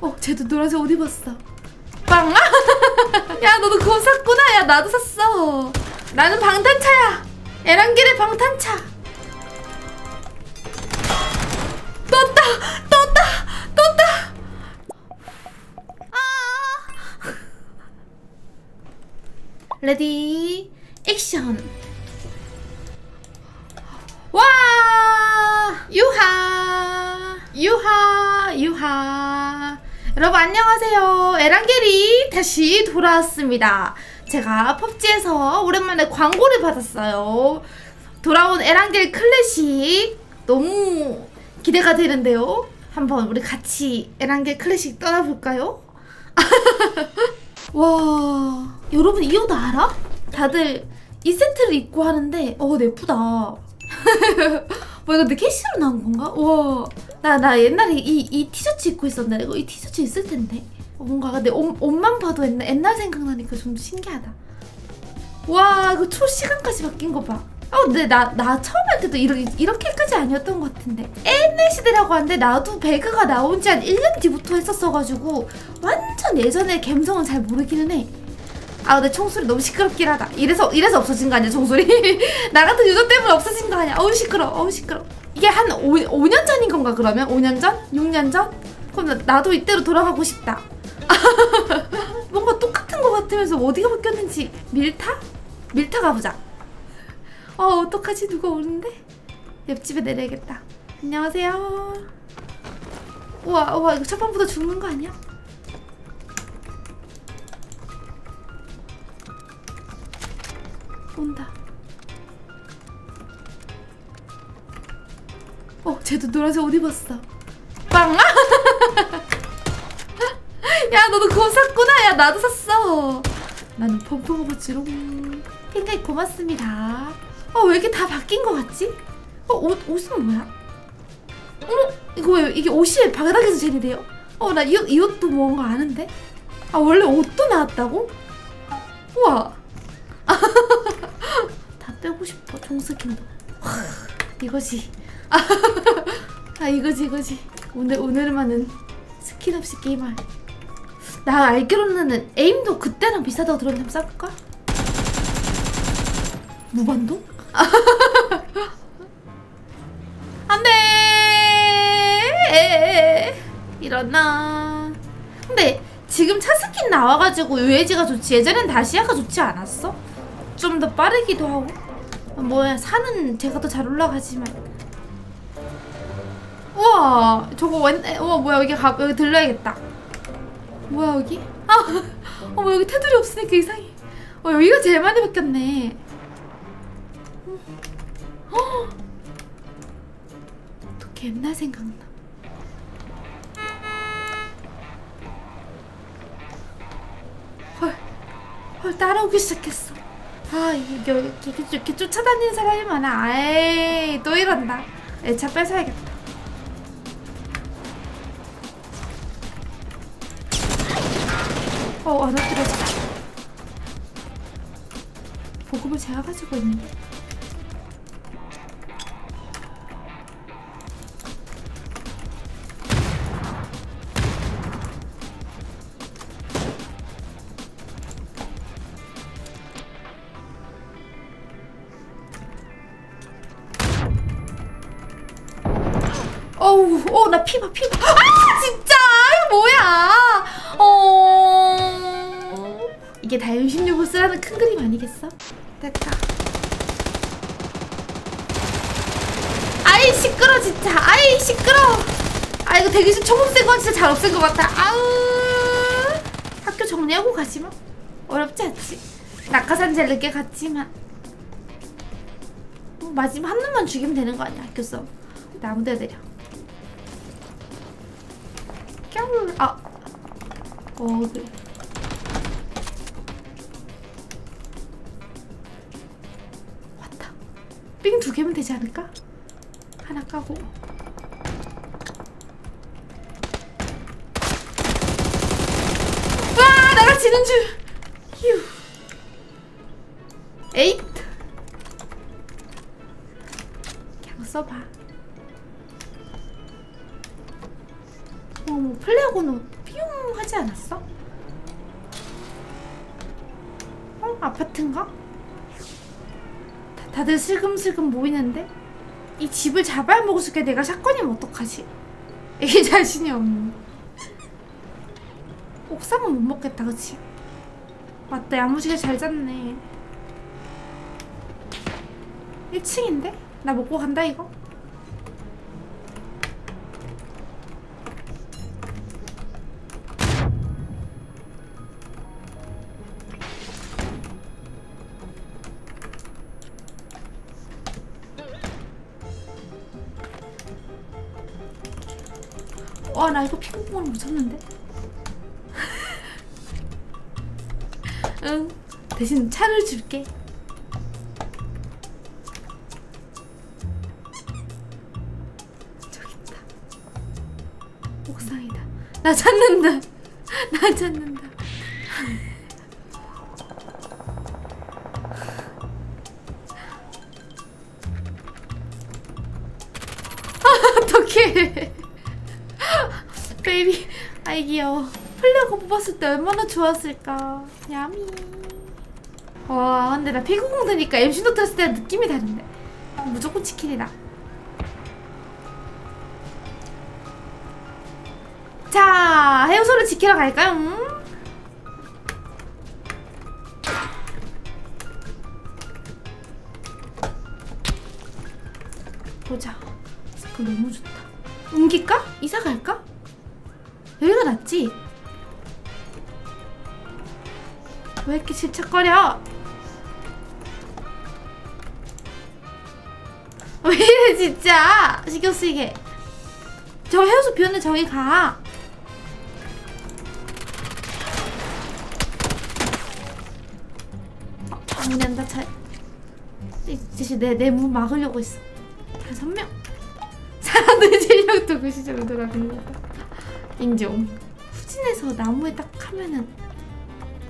어, 쟤도 노란색 옷 입었어. 빵! 야, 너도 그거 샀구나. 야, 나도 샀어. 나는 방탄차야. 에란겔의 방탄차. 떴다! 떴다! 떴다! 아! Ready, action. 와! 유하! 유하! 유하! 여러분 안녕하세요. 에란게리 다시 돌아왔습니다. 제가 펍지에서 오랜만에 광고를 받았어요. 돌아온 에란겔 클래식 너무 기대가 되는데요. 한번 우리 같이 에란겔 클래식 떠나볼까요? 와 여러분 이 옷 알아? 다들 이 세트를 입고 하는데 어 예쁘다. 뭐 이거 내 캐시로 나온 건가? 와. 나, 나 옛날에 이, 이 티셔츠 입고 있었는데 이거 이 티셔츠 있을 텐데. 어, 뭔가 근데 옷, 옷만 봐도 옛날, 옛날 생각나니까 좀 신기하다. 와 이거 초시간까지 바뀐 거봐. 어 근데 나, 나 처음 할 때도 이렇게, 이렇게까지 아니었던 것 같은데. 옛날 시대라고 하는데 나도 배그가 나온 지 한 1년 뒤부터 했었어가지고 완전 예전의 감성은 잘 모르기는 해. 아 근데 총소리 너무 시끄럽긴 하다. 이래서 이래서 없어진 거 아니야 총소리? 나 같은 유저 때문에 없어진 거 아니야. 어우 시끄러 어우 시끄러 이게 한 5, 5년 전인 건가 그러면? 5년 전? 6년 전? 그럼 나, 나도 이때로 돌아가고 싶다 뭔가 똑같은 거 같으면서 어디가 바뀌었는지 밀타? 밀타 가보자 어 어떡하지 누가 오는데? 옆집에 내려야겠다 안녕하세요 우와 우와 이거 첫 번부터 죽는 거 아니야? 온다 어, 쟤도 노란색 옷 입었어. 빵! 야, 너도 그거 샀구나. 야, 나도 샀어. 나는 펌프 먹었지롱. 굉장히 고맙습니다. 어, 왜 이렇게 다 바뀐 거 같지? 어, 옷, 옷은 뭐야? 어머, 이거 왜, 이게 옷이 바닥에서 제일돼요? 어, 나 이, 이 옷도 뭔가 아는데? 아, 원래 옷도 나왔다고? 우와. 다 빼고 싶어, 총스킨도. 이거지. 아 이거지 이거지 오늘 오늘만은 스킨 없이 게임할 나 알기로는 aim도 그때랑 비슷하다고 들었는데 한번 써볼까? 무반도? 안돼 일어나 근데 지금 차 스킨 나와가지고 UAZ가 좋지 예전엔 다시아가 좋지 않았어? 좀 더 빠르기도 하고 뭐야 산은 제가 더 잘 올라가지만 우와 저거 웬 우와 뭐야 여기 가 여기 들러야겠다. 뭐야 여기? 아 어머 여기 테두리 없으니까 이상해. 어 여기가 제일 많이 바뀌었네. 어? 어떻게 옛날 생각나. 헐 헐 따라오기 시작했어. 아 이게 이렇게, 쫓아다니는 사람이 많아. 에이 또 이런다. 차 뺏어야겠다 어, 안 엎드려져. 보급을 제가 가지고 있는데. 어우, 어, 나 피봐, 피봐. 아, 진짜! 이거 뭐야! 이게 다 M16을 쓰라는 큰 그림 아니겠어? 됐다. 아이, 시끄러, 진짜. 아이, 시끄러. 아, 이거 대기실 초록색 건 진짜 잘 없앤 것 같아. 아우. 학교 정리하고 가지마. 어렵지 않지? 낙하산 제일 늦게 갔지만. 뭐 마지막 한 놈만 죽이면 되는 거 아니야, 학교 서 나무 대 내려. 꺄울 아. 어, 그래. 삥 두 개면 되지 않을까? 하나 까고. 와, 나가 지는 줄. 다, 다들 슬금슬금 모이는데? 이 집을 있게 내가 샷건이면 어떡하지? 이게 자신이 없네 옥상은 못 먹겠다 그치? 맞다 야무지게 잘 잤네 1층인데? 나 먹고 간다 이거 와 나 이거 못 쳤는데? 응 대신 차를 줄게. 저기 있다. 옥상이다. 나 찾는다. 나 찾는다. 아, 어떡해 baby 아이 귀여워. flare gun 뽑았을 때 얼마나 좋았을까. Yummy. 와 근데 나 P구공 드니까 MC 노트 했을 때 느낌이 다른데. 무조건 치킨이다. 자 해우소를 지키러 갈까요? 음? 보자. 스크 너무 좋다 옮길까? 이사 갈까? 여기가 낫지? 왜 이렇게 질척거려? 왜 이래 진짜 신경 쓰이게 저 해우소 비었는데 저기 가 어, 안 닫혀 이제 내내 문 막으려고 했어 다섯 명 사람들 실력도 그 시절로 돌아갑니다 인정 후진해서 나무에 딱 하면은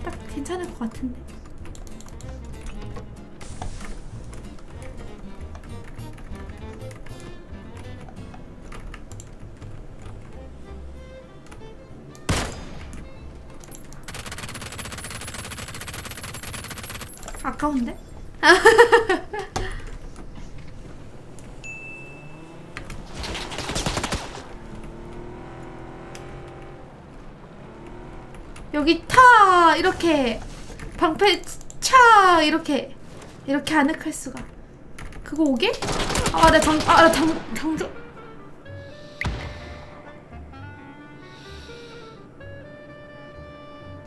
딱 괜찮을 것 같은데. 아까운데? 여기 타! 이렇게. 방패 차! 이렇게. 이렇게 아늑할 수가. 그거 오게? 아나당아나당 당조.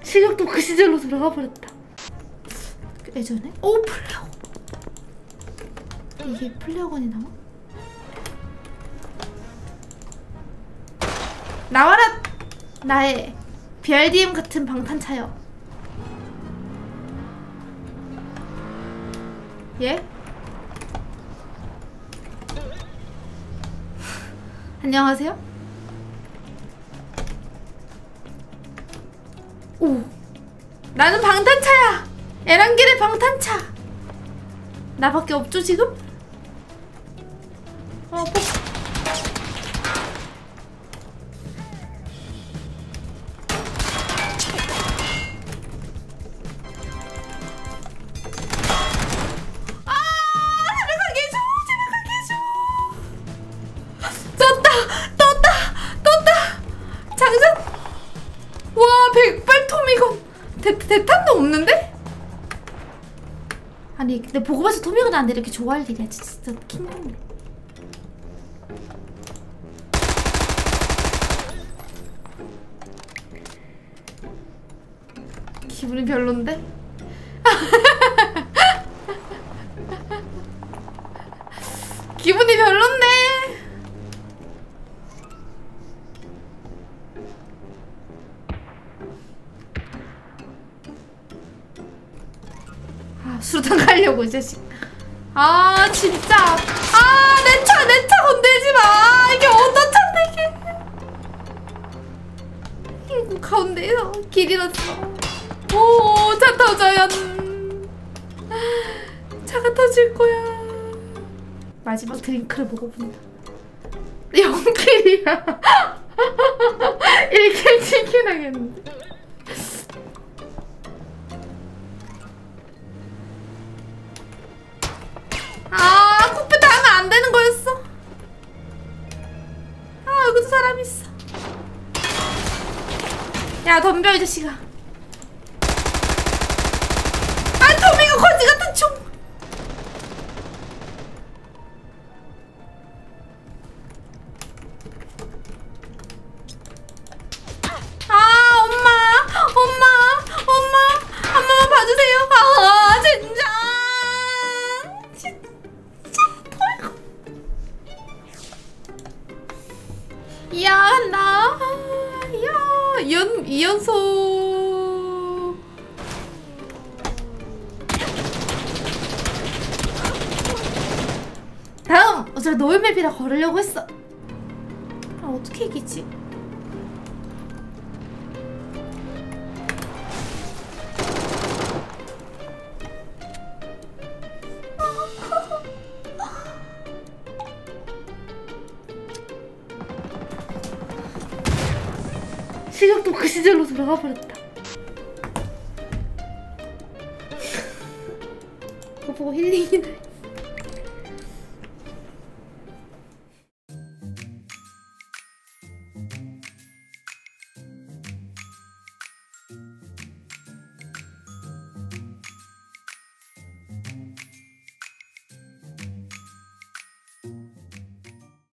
실력도 그 시절로 돌아가 버렸다. 예전에? 오 플레어 이게 플레어건이 나와? 나와라! 나의 BRDM 같은 방탄차요. 예? 안녕하세요? 오. 나는 방탄차야! 에란길의 방탄차! 나밖에 없죠, 지금? 어, 아니, 근데 보고 봐서 토미건 나한테 이렇게 좋아할 일이야. 진짜 킹받네. 기분이 별론데? 기분이 별론데? 수류탄 가려고 이 자식. 아 진짜. 아 내 차 내 차 건들지 마. 이게 어떤 차인데 이게 가운데에서 길 잃었어. 오차 터져요. 차가 터질 거야. 마지막 드링크를 먹어본다. 연킬이야. 1킬 치킨하게 했는데. 야, 덤벼, 이 자식아. 어차피 노을맵이라 걸으려고 했어. 아, 어떻게 이기지? 시력도 그 시절로 돌아가 버렸다. 그거 보고 힐링이 돼.